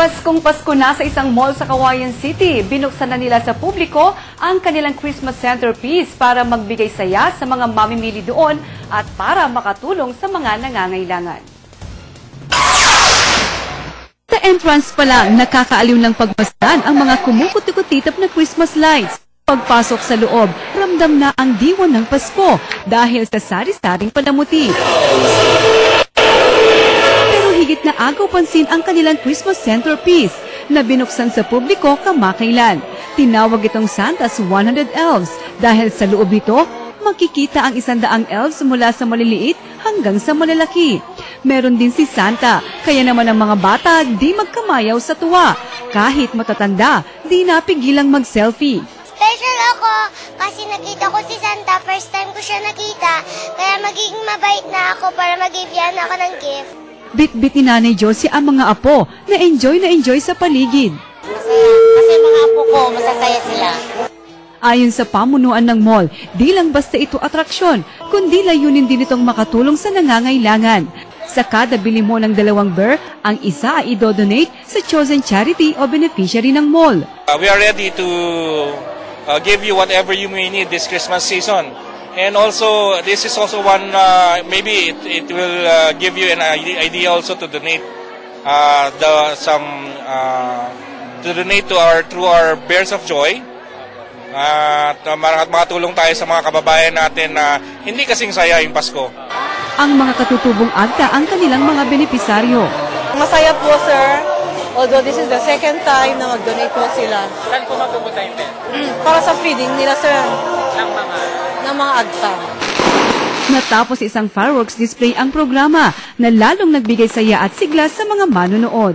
Paskong Pasko na sa isang mall sa Kawayan City. Binuksan na nila sa publiko ang kanilang Christmas centerpiece para magbigay saya sa mga mamimili doon at para makatulong sa mga nangangailangan. Sa entrance pa lang, nakakaaliw ng pagmasdan ang mga kumukutikutitap na Christmas lights. Pagpasok sa loob, ramdam na ang diwan ng Pasko dahil sa sari-saring palamuti. Agaw pansin ang kanilang Christmas centerpiece na binuksan sa publiko kamakailan. Tinawag itong Santa's 100 Elves dahil sa loob nito, makikita ang isandaang elves mula sa maliliit hanggang sa malalaki. Meron din si Santa, kaya naman ang mga bata di magkamayaw sa tuwa. Kahit matatanda, di napigilang mag-selfie. Special ako kasi nakita ko si Santa. First time ko siya nakita. Kaya magiging mabait na ako para mag-givean ako ng gift. Bit-bit ni Nanay Josie ang mga apo na enjoy na enjoy sa paligid. Masaya. Kasi mga apo ko, masasaya sila. Ayon sa pamunuan ng mall, di lang basta ito atraksyon, kundi layunin din itong makatulong sa nangangailangan. Sa kada bili mo ng dalawang bear, ang isa ay idodonate sa chosen charity o beneficiary ng mall. Uh, we are ready to uh, give you whatever you may need this Christmas season. And also, this is also one, uh, maybe it, it will uh, give you an idea also to donate uh, the, some, uh, to donate to our, through our Bears of Joy. Uh, at uh, makatulong tayo sa mga kababayan natin na hindi kasing saya yung Pasko. Ang mga katutubong agta ang kanilang mga benepisaryo. Masaya po, sir. Although this is the second time na mag-donate po sila. Saan po mapupunta yung Mm, para sa feeding nila, sir. Ng mga Ng mga agta. Natapos isang fireworks display ang programa na lalong nagbigay saya at sigla sa mga manonood.